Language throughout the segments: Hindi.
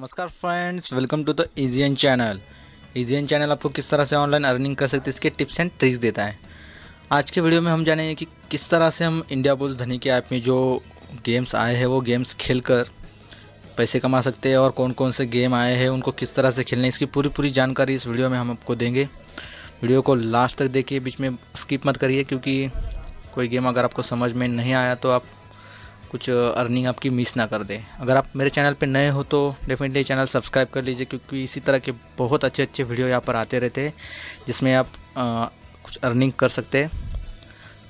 नमस्कार फ्रेंड्स, वेलकम टू द इजियन चैनल इजियन चैनल आपको किस तरह से ऑनलाइन अर्निंग कर सकते हैं, इसके टिप्स एंड ट्रिक्स देता है। आज के वीडियो में हम जानेंगे कि किस तरह से हम इंडिया बुल्स धनी के ऐप में जो गेम्स आए हैं, वो गेम्स खेल कर पैसे कमा सकते हैं और कौन कौन से गेम आए हैं, उनको किस तरह से खेलने इसकी पूरी पूरी जानकारी इस वीडियो में हम आपको देंगे। वीडियो को लास्ट तक देखिए, बीच में स्किप मत करिए, क्योंकि कोई गेम अगर आपको समझ में नहीं आया तो आप कुछ अर्निंग आपकी मिस ना कर दे। अगर आप मेरे चैनल पे नए हो तो डेफिनेटली चैनल सब्सक्राइब कर लीजिए क्योंकि इसी तरह के बहुत अच्छे अच्छे वीडियो यहाँ पर आते रहते हैं जिसमें आप आ, कुछ अर्निंग कर सकते हैं।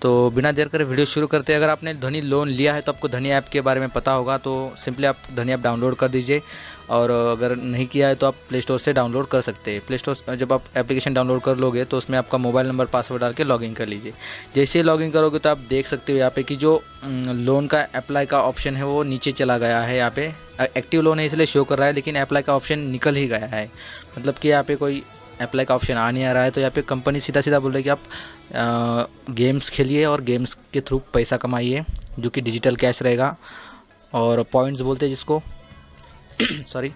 तो बिना देर करे वीडियो शुरू करते हैं। अगर आपने धनी लोन लिया है तो आपको धनी ऐप के बारे में पता होगा तो सिंपली आप धनी ऐप डाउनलोड कर दीजिए। और अगर नहीं किया है तो आप प्ले स्टोर से डाउनलोड कर सकते हैं। प्ले स्टोर जब आप एप्लीकेशन डाउनलोड कर लोगे तो उसमें आपका मोबाइल नंबर पासवर्ड डाल के लॉगिन कर लीजिए। जैसे ही लॉगिन करोगे तो आप देख सकते हो यहाँ पे कि जो लोन का अप्लाई का ऑप्शन है, वो नीचे चला गया है यहाँ पे। एक्टिव लोन है, इसलिए शो कर रहा है, लेकिन अप्लाई का ऑप्शन निकल ही गया है। मतलब कि यहाँ पे कोई अप्लाई का ऑप्शन आ नहीं आ रहा है तो यहाँ पे कंपनी सीधा सीधा बोल रही है कि आप गेम्स खेलिए और गेम्स के थ्रू पैसा कमाइए, जो कि डिजिटल कैश रहेगा। और पॉइंट्स बोलते हैं जिसको सॉरी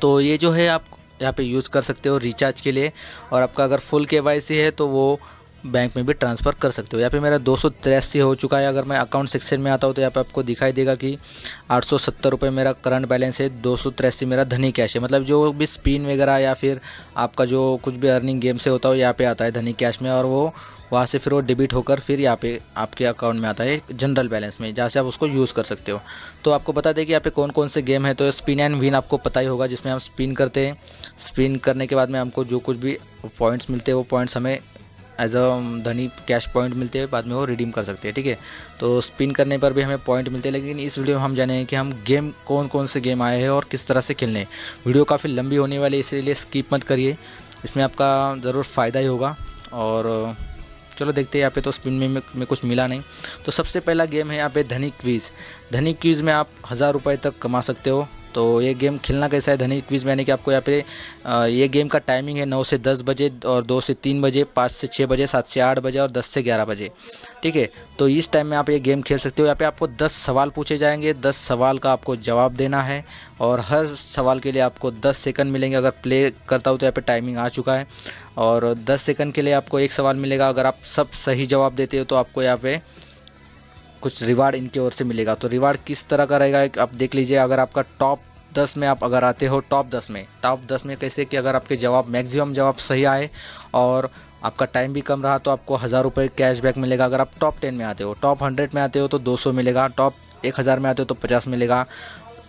तो ये जो है आप यहाँ पे यूज़ कर सकते हो रिचार्ज के लिए। और आपका अगर फुल के है तो वो बैंक में भी ट्रांसफ़र कर सकते हो। या फिर मेरा दो सौ तिरासी हो चुका है, अगर मैं अकाउंट सेक्शन में आता हूँ तो यहाँ पे आपको दिखाई देगा कि आठ सौ सत्तर मेरा करंट बैलेंस है, दो सौ तिरासी मेरा धनी कैश है। मतलब जो भी स्पिन वगैरह या फिर आपका जो कुछ भी अर्निंग गेम से होता हो यहाँ पे आता है धनी कैश में और वो वहाँ से फिर वो डेबिट होकर फिर यहाँ पे आपके अकाउंट में आता है जनरल बैलेंस में, जहाँ से आप उसको यूज़ कर सकते हो। तो आपको बता दें कि यहाँ पे कौन कौन से गेम है तो स्पिन एंड विन आपको पता ही होगा, जिसमें हम स्पिन करते हैं। स्पिन करने के बाद में हमको जो कुछ भी पॉइंट्स मिलते हैं, वो पॉइंट्स हमें एज अ धनी कैश पॉइंट मिलते हैं बाद में वो रिडीम कर सकते हैं ठीक है? तो स्पिन करने पर भी हमें पॉइंट मिलते हैं लेकिन इस वीडियो में हम जाने कि हम गेम कौन कौन से गेम आए हैं और किस तरह से खेलने वीडियो काफ़ी लंबी होने वाली है इसीलिए स्किप मत करिए। इसमें आपका ज़रूर फ़ायदा ही होगा और चलो देखते हैं यहाँ पे तो स्पिन में, में कुछ मिला नहीं। तो सबसे पहला गेम है यहाँ पे धनी क्वीज़ धनी क्वीज़ में आप हज़ार रुपये तक कमा सकते हो। तो ये गेम खेलना कैसा है धनी? क्विज में यानी कि आपको यहाँ पे ये गेम का टाइमिंग है नौ से दस बजे और दो से तीन बजे, पाँच से छः बजे, सात से आठ बजे और दस से ग्यारह बजे। ठीक है? तो इस टाइम में आप ये गेम खेल सकते हो। यहाँ पे आपको दस सवाल पूछे जाएँगे। दस सवाल का आपको जवाब देना है और हर सवाल के लिए आपको दस सेकंड मिलेंगे। अगर प्ले करता हूँ तो यहाँ पे टाइमिंग आ चुका है। और दस सेकंड के लिए आपको एक सवाल मिलेगा। अगर आप सब सही जवाब देते हो तो आपको यहाँ पे कुछ रिवार्ड इनकी ओर से मिलेगा। तो रिवार्ड किस तरह का रहेगा आप देख लीजिए, अगर आपका टॉप दस में आप अगर आते हो टॉप दस में टॉप दस में कैसे कि अगर आपके जवाब मैक्सिमम जवाब सही आए और आपका टाइम भी कम रहा तो आपको हज़ार रुपये कैशबैक मिलेगा। अगर आप टॉप टेन में आते हो टॉप हंड्रेड में आते हो तो दो सौ मिलेगा टॉप एक हज़ार में आते हो तो पचास मिलेगा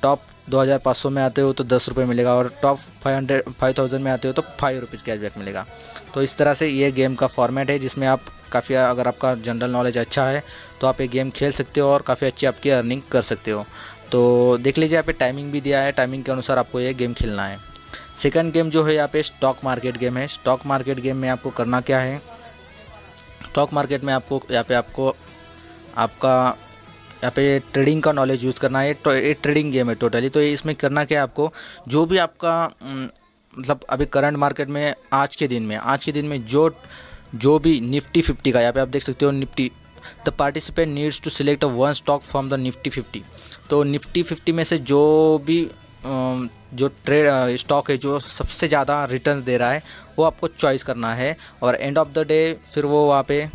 टॉप दो हज़ार पाँच सौ में आते हो तो दस रुपये मिलेगा और top five hundred five thousand में आते हो तो फाइव रुपीज़ कैशबैक मिलेगा। तो इस तरह से ये गेम का फॉर्मेट है जिसमें आप काफ़ी, अगर आपका जनरल नॉलेज अच्छा है तो आप ये गेम खेल सकते हो और काफ़ी अच्छी आपकी अर्निंग कर सकते हो। तो देख लीजिए, यहाँ पे टाइमिंग भी दिया है। टाइमिंग के अनुसार आपको ये गेम खेलना है। सेकंड गेम जो है, यहाँ पे स्टॉक मार्केट गेम है। स्टॉक मार्केट गेम में आपको करना क्या है? स्टॉक मार्केट में आपको, यहाँ पे आपको, आपका यहाँ पे ट्रेडिंग का नॉलेज यूज़ करना है ये ट्रेडिंग गेम है टोटली तो इसमें करना क्या है आपको? जो भी आपका मतलब अभी करंट मार्केट में, आज के दिन में, आज के दिन में जो जो भी निफ्टी फिफ्टी का, यहाँ पे आप देख सकते हो Nifty the participant needs to select one stock from the Nifty fifty तो निफ्टी फिफ्टी में से जो भी जो ट्रेड स्टॉक है, जो सबसे ज़्यादा रिटर्न्स दे रहा है, वो आपको चॉइस करना है, और एंड ऑफ़ द डे फिर वो वहाँ पे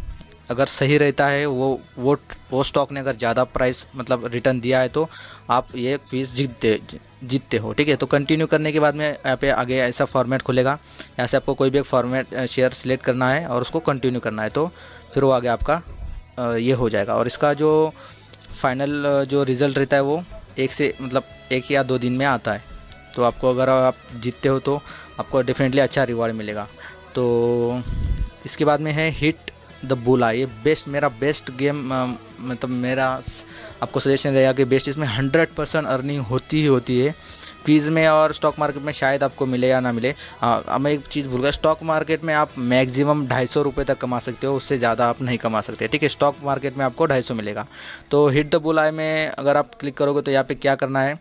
अगर सही रहता है, वो वो वो स्टॉक ने अगर ज़्यादा प्राइस मतलब रिटर्न दिया है तो आप ये फ़ीस जीतते जीतते हो, ठीक है? तो कंटिन्यू करने के बाद में यहाँ पे आगे ऐसा फॉर्मेट खुलेगा, यहाँ से आपको कोई भी एक फॉर्मेट शेयर सिलेक्ट करना है और उसको कंटिन्यू करना है तो फिर वो आगे आपका ये हो जाएगा। और इसका जो फाइनल जो रिज़ल्ट रहता है, वो एक से मतलब एक या दो दिन में आता है। तो आपको अगर आप जीतते हो तो आपको डेफिनेटली अच्छा रिवॉर्ड मिलेगा। तो इसके बाद में है हिट द बुला, ये बेस्ट मेरा बेस्ट गेम मतलब मेरा आपको सजेशन रहेगा कि बेस्ट इसमें हंड्रेड परसेंट अर्निंग होती ही होती है। क्वीज़ में और स्टॉक मार्केट में शायद आपको मिले या ना मिले। अब मैं एक चीज़ भूल गया स्टॉक मार्केट में आप मैक्सिमम ढाई सौ रुपये तक कमा सकते हो, उससे ज़्यादा आप नहीं कमा सकते, ठीक है? स्टॉक मार्केट में आपको ढाई सौ मिलेगा। तो हिट द बुल आई में अगर आप क्लिक करोगे तो यहाँ पे क्या करना है?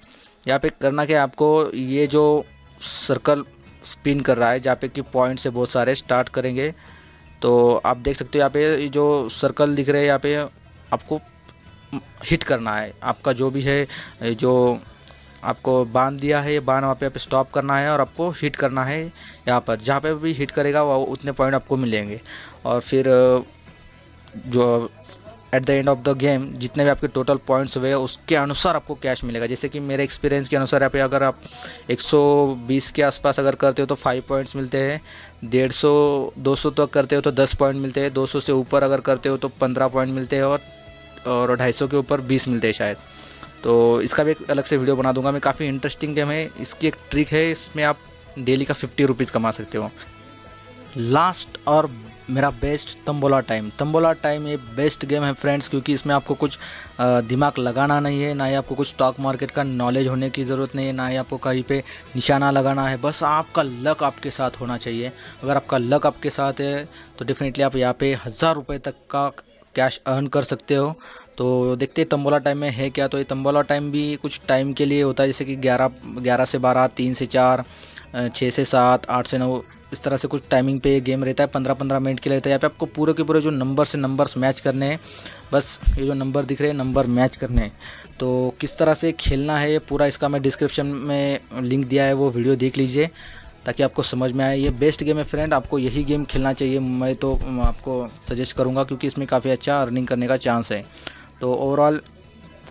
यहाँ पे करना क्या आपको? ये जो सर्कल स्पिन कर रहा है, जहाँ पे कि पॉइंट से बहुत सारे स्टार्ट करेंगे। तो आप देख सकते हो यहाँ पे जो सर्कल दिख रहे हैं, यहाँ पे आपको हिट करना है। आपका जो भी है जो आपको बाँध दिया है बाँध वहाँ पे आप स्टॉप करना है और आपको हिट करना है यहाँ पर। जहाँ पे भी हिट करेगा, वह उतने पॉइंट आपको मिलेंगे। और फिर, जो at the end of the game जितने भी आपके टोटल पॉइंट्स हुए, उसके अनुसार आपको कैश मिलेगा। जैसे कि मेरे एक्सपीरियंस के अनुसार यहाँ पे अगर आप 120 के आसपास अगर करते हो तो फाइव पॉइंट्स मिलते हैं। डेढ़ सौ, दो सौ तक करते हो तो दस पॉइंट मिलते हैं। दो सौ से ऊपर अगर करते हो तो पंद्रह पॉइंट मिलते हैं और और ढाई सौ के ऊपर बीस मिलते हैं शायद। तो इसका भी एक अलग से वीडियो बना दूँगा। मैं काफ़ी इंटरेस्टिंग गेम है। इसकी एक ट्रिक है, इसमें आप डेली का फिफ्टी रुपीज़ कमा सकते हो। लास्ट और मेरा best tambola time tambola time ये बेस्ट गेम है फ्रेंड्स क्योंकि इसमें आपको कुछ दिमाग लगाना नहीं है, ना ही आपको कुछ स्टॉक मार्केट का नॉलेज होने की ज़रूरत नहीं है, ना ही आपको कहीं पे निशाना लगाना है। बस आपका लक आपके साथ होना चाहिए। अगर आपका लक आपके साथ है तो डेफिनेटली आप यहाँ पे हज़ार रुपये तक का कैश अर्न कर सकते हो। तो देखते हैं तंबोला टाइम में है क्या। तो ये तंबोला टाइम भी कुछ टाइम के लिए होता है, जैसे कि ग्यारह ग्यारह से बारह, तीन से चार छः से सात, आठ से नौ इस तरह से कुछ टाइमिंग पे ये गेम रहता है पंद्रह पंद्रह मिनट के लिए रहता है। यहाँ पे आपको पूरे के पूरे जो नंबर से नंबर्स मैच करने हैं, बस ये जो नंबर दिख रहे हैं नंबर मैच करने हैं। तो किस तरह से खेलना है ये पूरा इसका मैं डिस्क्रिप्शन में लिंक दिया है, वो वीडियो देख लीजिए, ताकि आपको समझ में आए। ये बेस्ट गेम है फ्रेंड आपको यही गेम खेलना चाहिए। मैं तो आपको सजेस्ट करूँगा, क्योंकि इसमें काफ़ी अच्छा अर्निंग करने का चांस है। तो overall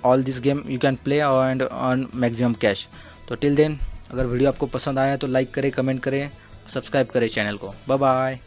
all this game you can play and earn maximum cash तो टिल देन अगर वीडियो आपको पसंद आया तो लाइक करें कमेंट करें। सब्सक्राइब करें चैनल को। Bye bye.